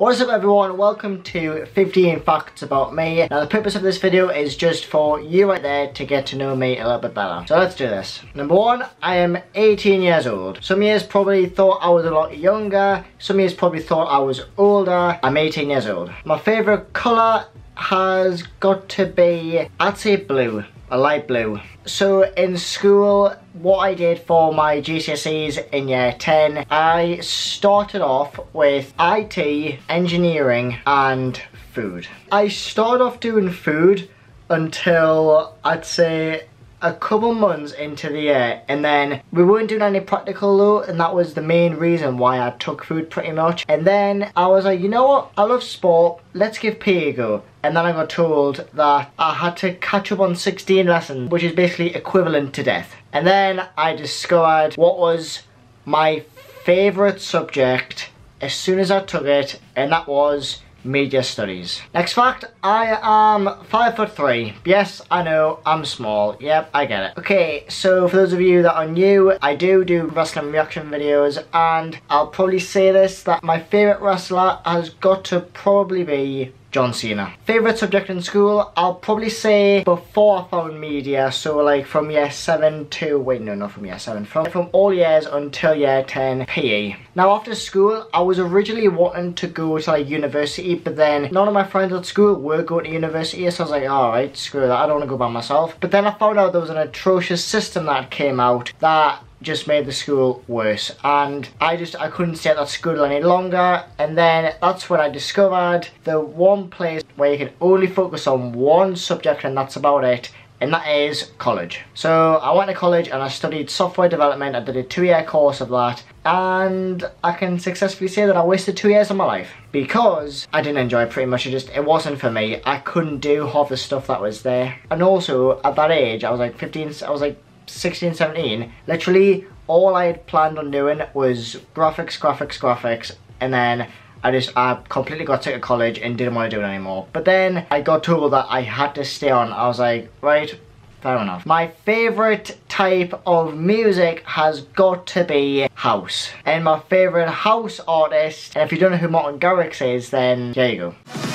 What is up everyone, welcome to 15 facts about me. Now the purpose of this video is just for you right there to get to know me a little bit better. So let's do this. Number one, I am 18 years old. Some years probably thought I was a lot younger, some years probably thought I was older. I'm 18 years old. My favourite colour has got to be, I'd say blue a light blue. So in school, what I did for my GCSEs in year 10, I started off with IT, engineering and food. I started off doing food until I'd say a couple months into the year and then we weren't doing any practical though and that was the main reason why I took food pretty much. And then I was like you know what? I love sport. Let's give PE a go. And then I got told that I had to catch up on 16 lessons which is basically equivalent to death. And then I discovered what was my favourite subject as soon as I took it and that was media studies. Next fact, I am five foot three. Yes, I know, I'm small. Yep, I get it. Okay, so for those of you that are new, I do do wrestling reaction videos and I'll probably say this, that my favourite wrestler has got to probably be John Cena. Favourite subject in school? I'll probably say before I found media, so like from year 7 to, wait no, not from year 7, from, from all years until year 10, PE. Now after school, I was originally wanting to go to like university, but then none of my friends at school were going to university, so I was like, alright, screw that, I don't want to go by myself. But then I found out there was an atrocious system that came out that just made the school worse and I just I couldn't stay at that school any longer and then that's when I discovered the one place where you can only focus on one subject and that's about it and that is college. So I went to college and I studied software development. I did a two-year course of that and I can successfully say that I wasted two years of my life because I didn't enjoy it pretty much. It just, it wasn't for me. I couldn't do half the stuff that was there. And also at that age, I was like 15, I was like 16, 17, literally all I had planned on doing was graphics, graphics, graphics, and then I just, I completely got sick of college and didn't want to do it anymore. But then I got told that I had to stay on. I was like, right, fair enough. My favourite type of music has got to be house. And my favourite house artist, and if you don't know who Martin Garrix is, then there you go.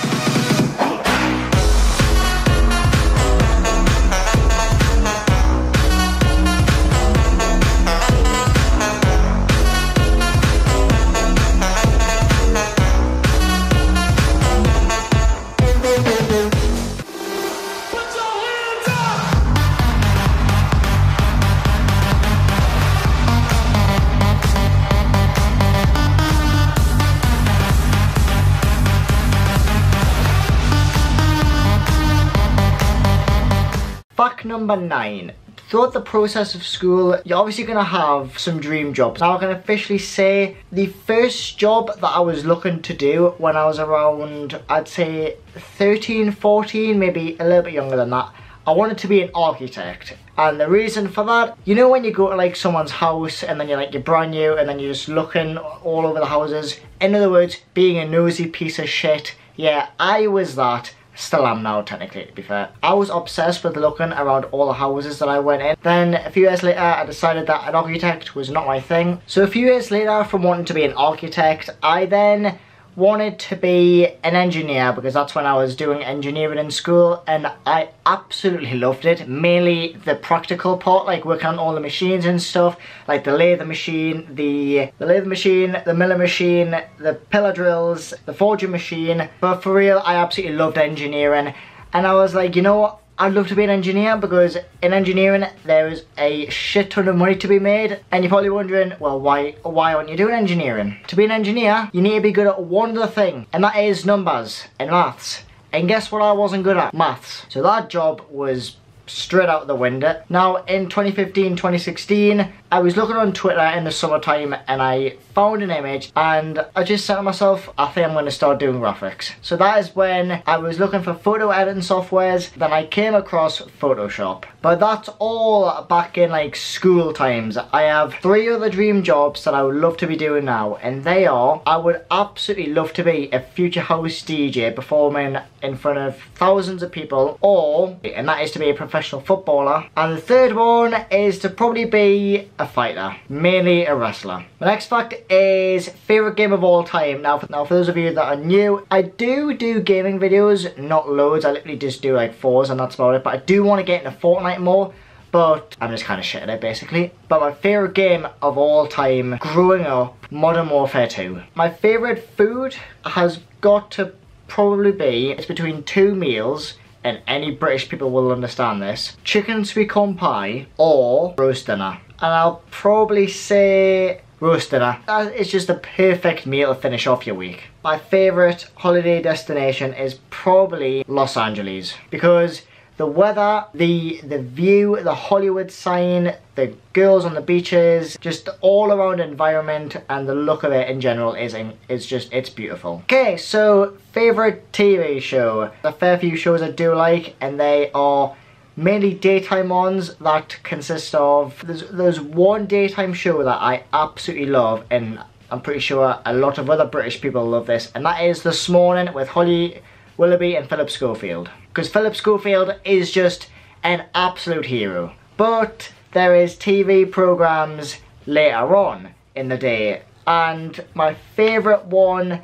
Number nine. Throughout the process of school, you're obviously going to have some dream jobs. Now I can officially say the first job that I was looking to do when I was around, I'd say 13, 14, maybe a little bit younger than that, I wanted to be an architect. And the reason for that, you know when you go to like someone's house and then you're like, you're brand new and then you're just looking all over the houses. In other words, being a nosy piece of shit. Yeah, I was that Still am now, technically, to be fair. I was obsessed with looking around all the houses that I went in. Then, a few years later, I decided that an architect was not my thing. So a few years later, from wanting to be an architect, I then wanted to be an engineer because that's when I was doing engineering in school and I absolutely loved it. Mainly the practical part, like working on all the machines and stuff, like the lathe machine, the, the lathe machine, the miller machine, the pillar drills, the forging machine. But for real, I absolutely loved engineering and I was like, you know what? I'd love to be an engineer because in engineering there is a shit ton of money to be made and you're probably wondering well why why aren't you doing engineering? To be an engineer you need to be good at one other thing and that is numbers and maths and guess what I wasn't good at? Maths. So that job was straight out the window. Now in 2015, 2016, I was looking on Twitter in the summertime and I found an image and I just said to myself, I think I'm going to start doing graphics. So that is when I was looking for photo editing softwares, then I came across Photoshop. But that's all back in like school times. I have three other dream jobs that I would love to be doing now and they are, I would absolutely love to be a future house DJ performing in front of thousands of people or, and that is to be a professional footballer. And the third one is to probably be a fighter, mainly a wrestler. My next fact is favourite game of all time. Now for, now for those of you that are new, I do do gaming videos, not loads, I literally just do like fours and that's about it, but I do want to get into Fortnite more, but I'm just kind of shit at it basically. But my favourite game of all time growing up, Modern Warfare 2. My favourite food has got to probably be, it's between two meals, and any British people will understand this, chicken sweet corn pie or roast dinner. And I'll probably say roast dinner. It's just a perfect meal to finish off your week. My favourite holiday destination is probably Los Angeles because the weather, the the view, the Hollywood sign, the girls on the beaches, just all around environment and the look of it in general is in, is just it's beautiful. Okay, so favorite TV show. A fair few shows I do like, and they are mainly daytime ones that consist of there's there's one daytime show that I absolutely love and I'm pretty sure a lot of other British people love this and that is This Morning with Holly Willoughby and Philip Schofield. Because Philip Schofield is just an absolute hero. But there is TV programs later on in the day. And my favourite one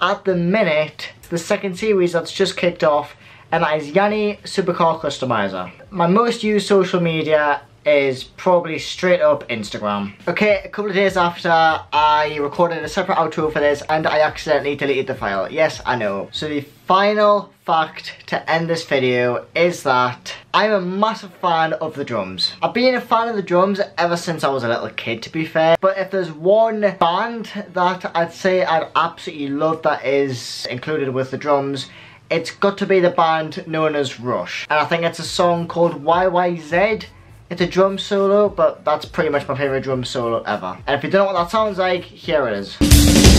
at the minute, the second series that's just kicked off, and that is Yianni Supercar Customizer. My most used social media is probably straight up Instagram. Okay, a couple of days after I recorded a separate outro for this and I accidentally deleted the file. Yes, I know. So the final fact to end this video is that I'm a massive fan of the drums. I've been a fan of the drums ever since I was a little kid to be fair. But if there's one band that I'd say I'd absolutely love that is included with the drums it's got to be the band known as Rush. And I think it's a song called YYZ it's a drum solo, but that's pretty much my favourite drum solo ever. And if you don't know what that sounds like, here it is.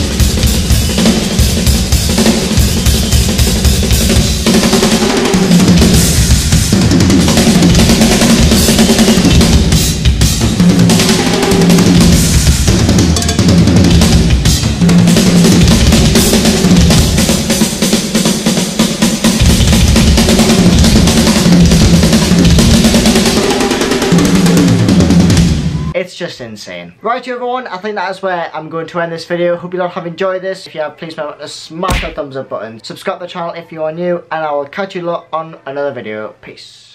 It's just insane. Right everyone, I think that is where I'm going to end this video. Hope you all have enjoyed this. If you have, please remember to smash that thumbs up button. Subscribe to the channel if you are new, and I will catch you lot on another video. Peace.